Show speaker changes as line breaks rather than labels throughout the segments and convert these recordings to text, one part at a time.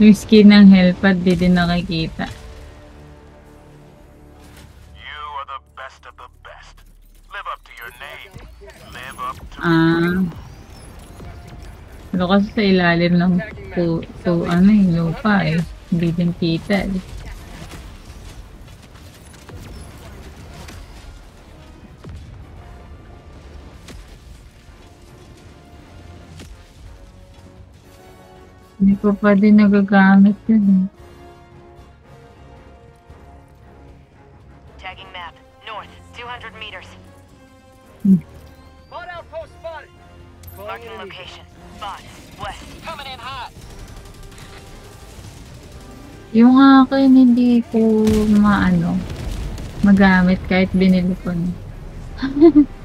Yung skin ng helpad, di din nakikita.
You are the best of the best. Live up to your name. Live up to
Ah. Pero kasi sa ilalim ng pu, pu, ano yung lupa eh. Hindi din kita eh. Hindi ko pa din nagagamit yun eh.
Tagging map. North, 200 meters.
Bot outpost spotted.
Marking location. Bots, west.
Coming in hot.
Yung akin hindi ko maano magamit kahit binili ko na.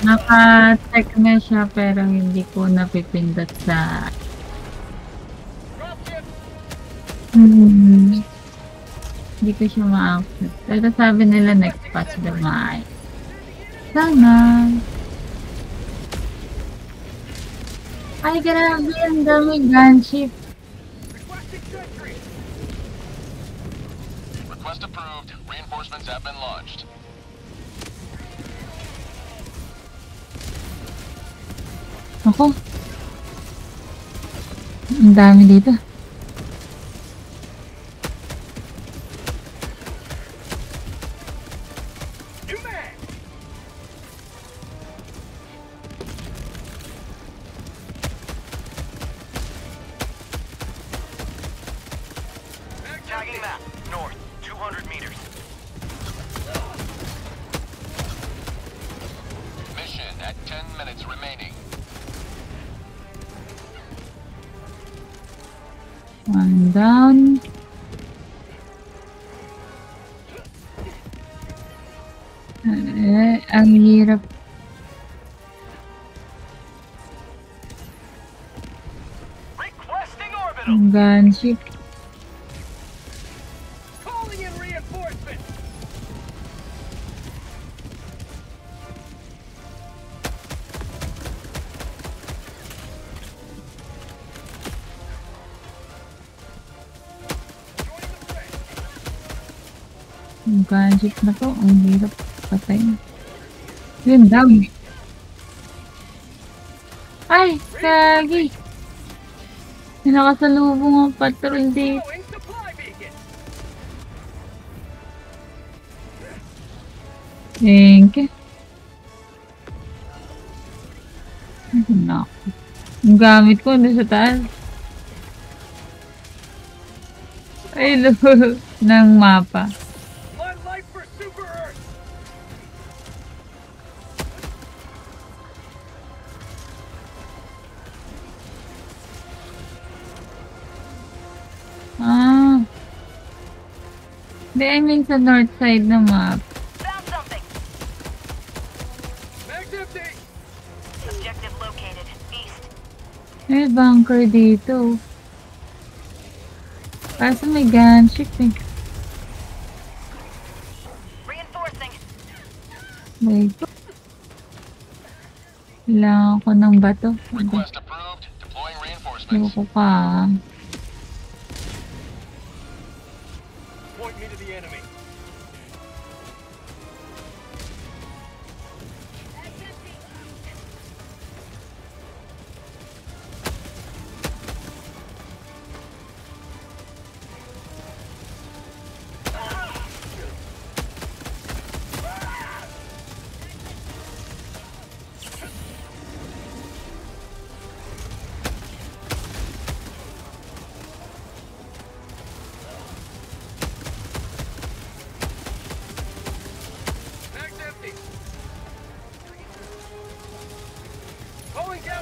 Naka-check na siya pero hindi ko napipindot sa hmm, hindi ko siya ma-access. Pero sabi nila next patch na maay. Sana. Ay, grabe. Ang dami gunship.
Request approved. Reinforcements have been launched.
Ako. Ang dami dito.
New man.
Tagging map. North, 200 meters.
Mission at 10 minutes remaining.
One down. Eh, ang hirap. Gunship. Gunship na to. Ang hirap patay. Yun, down. Ay, kagi. Nakasalubong ang patrol dito. Thank you. Naku. Ang gamit ko na sa taas. Ay, lo. ng mapa. Hindi, I mean sa north side ng map. May bunker dito. Kaso may gunship eh.
Reinforcing.
May Kailangan ko ng bato.
Request approved. Deploying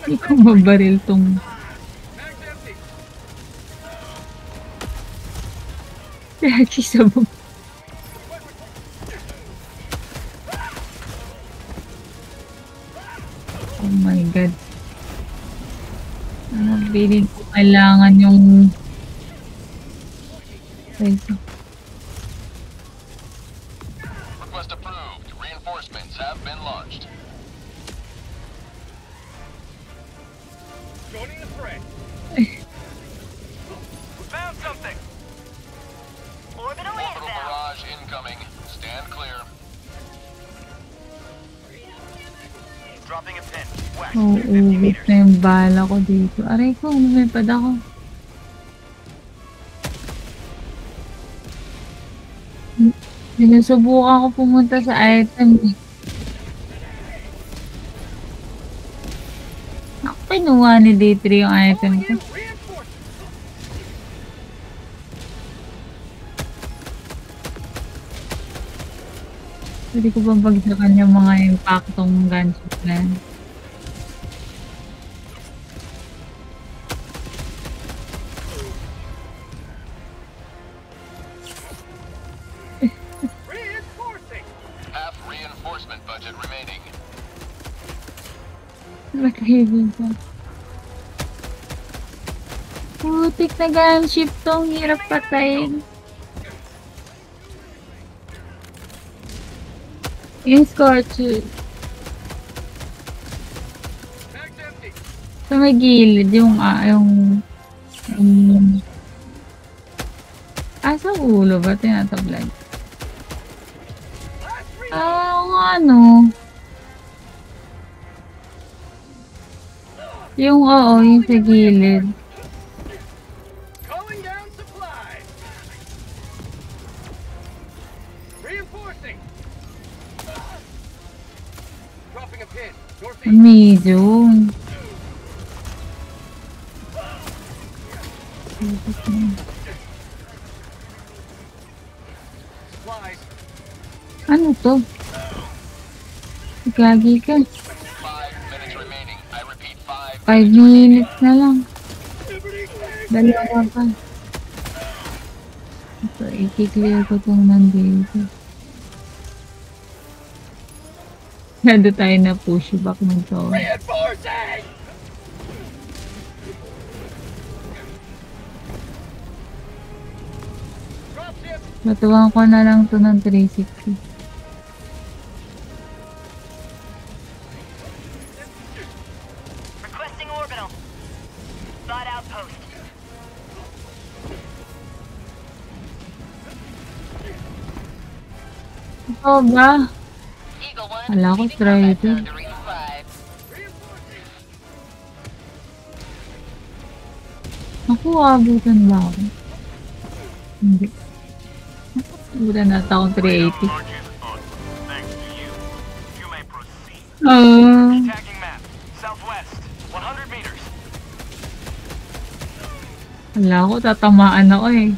Hindi ko mabaril tong... Kaki sa baba. Oh my god. Ano, feeling ko kailangan yung... Pwede.
Request
Uuubit na yung bala ko dito. Aray ko, lumipad ako. Sinusubukan ko pumunta sa item. eh. Ako kinuha ni D3 yung item ko. Pwede ko bang bagsakan yung mga impaktong gunshot na yan? Nakahilig ka. Putik na gunship tong hirap patayin. Yung scorcher. Sa may gilid, yung, ah, yung, yung, ah, sa ulo ba
reload.
Ah, ano. Yung, oo, yung sa gilid.
Calling down supplies. Reinforcing. Dropping a pin. Northeast.
Medium.
Supplies.
Ano to? Gagi ka. 5 minutes na lang. Dalawa pa. Ito, i-clear ko itong nandito. Nado tayo na push back ng to.
Reinforcing. Dropship.
Matuwang ko na lang to ng 360. Ito ba?
Eagle 1.
Wala ko.
Reinforcing.
Ako, abutan ba ako? Hindi. Abutan na ata akong 380.
March is on. Thanks to you. You may proceed.
Ah,
Tagging map. Southwest. 100 meters.
wala ko, tatamaan ako eh.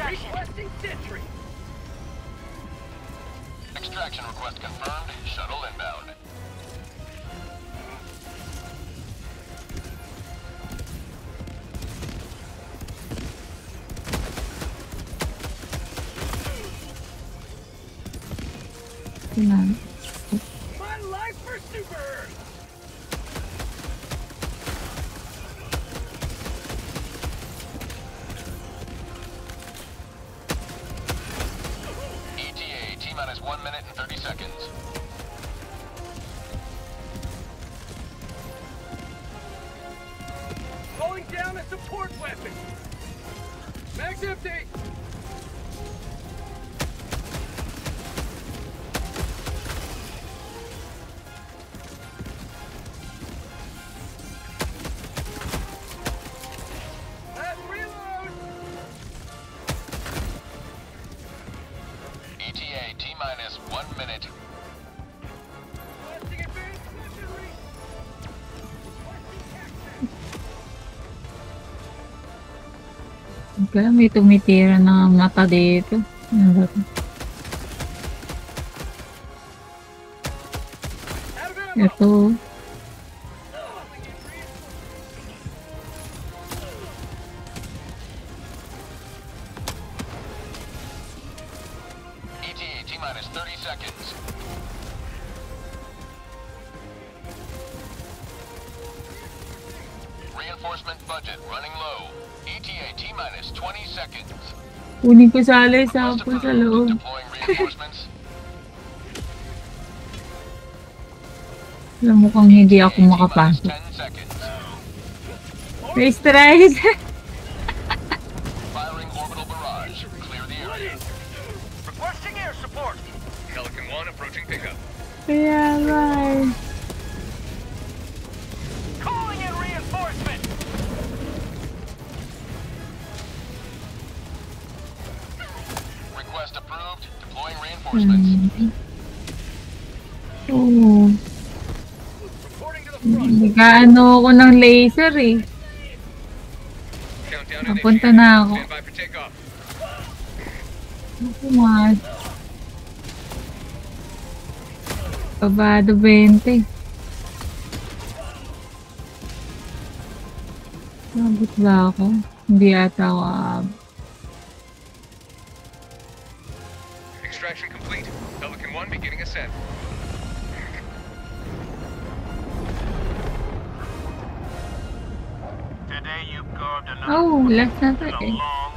Extraction.
Requesting sentry.
Extraction request confirmed. Shuttle inbound.
Kailangan.
Minute. and
Kaya may tumitira na mata dito. Ito. Kunin ko sa
Request
po sa loob. Alam mo kung hindi ako makapasok.
10 seconds.
First try.
Firing orbital barrage.
spotted!
Requesting air support.
Pelican 1 approaching pickup.
Kaya nga
reinforcements.
Hmm. Oo. Nag-ano ako ng laser eh. Napunta na ako. Nga. Babado 20. Abot ba ako? Hindi ata ako abot.
Extraction complete. Pelican 1 beginning ascent.
Today you carved another
Oh, left na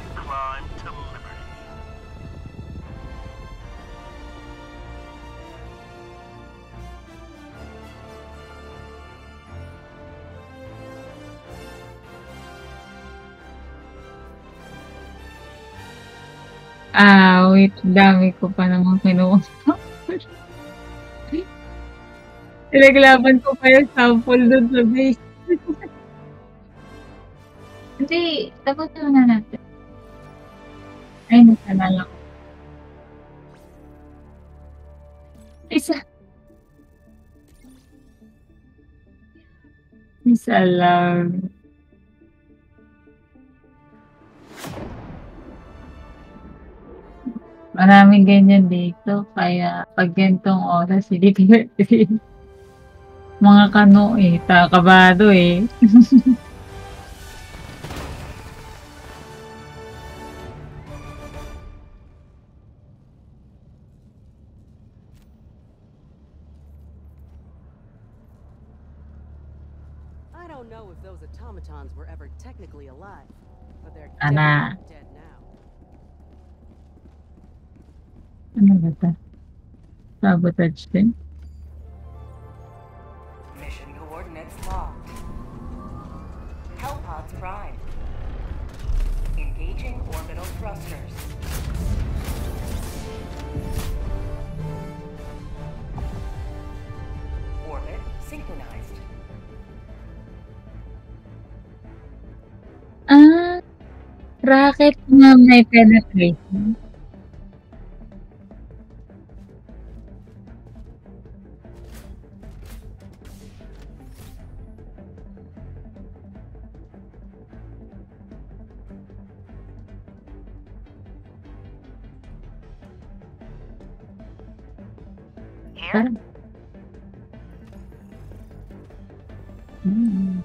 Ah, wait. Dami ko pa naman kinuha. Pinaglaban ko pa yung sample doon sa base. Hindi, tapos na natin. Ay, nasalala ko. Isa. Isa lang. Maraming ganyan dito. Kaya pag gantong oras, hindi pwede. Mga kano eh. Takabado eh.
I don't know if those automatons were ever technically alive, but they're
Ana.
dead now.
Ano ba ito? Sabotage din?
Mission coordinates locked. Hellpods prime. Engaging orbital thrusters. Orbit synchronized.
Ah, rocket na may penetration.
Here?
Parang... Hmm.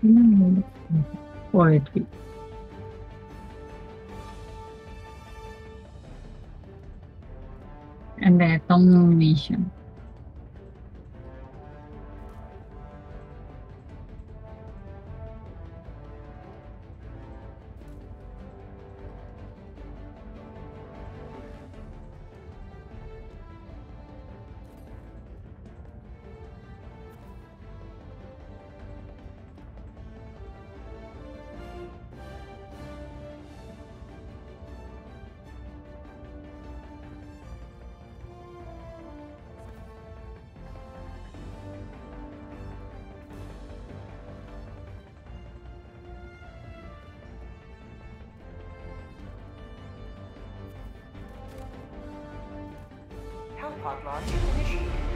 Hmm. and their
domination. Podlon. Initiated.